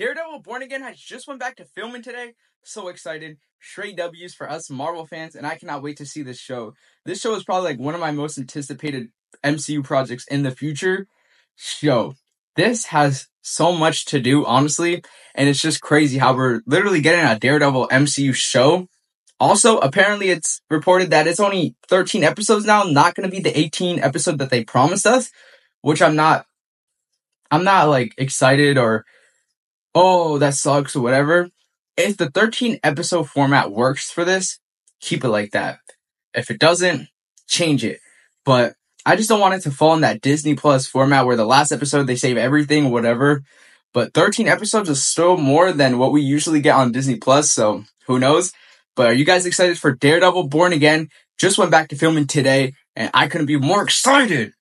Daredevil Born Again has just went back to filming today. So excited. Straight W's for us Marvel fans, and I cannot wait to see this show. This show is probably like one of my most anticipated MCU projects in the future. Show. This has so much to do, honestly, and it's just crazy how we're literally getting a Daredevil MCU show. Also, apparently it's reported that it's only 13 episodes now, not going to be the 18 episode that they promised us, which I'm not, I'm not like excited or, oh, that sucks or whatever. If the 13 episode format works for this, keep it like that. If it doesn't, change it. But I just don't want it to fall in that Disney Plus format where the last episode they save everything, whatever. But 13 episodes is still more than what we usually get on Disney Plus, so who knows? But are you guys excited for Daredevil Born Again? Just went back to filming today, and I couldn't be more excited.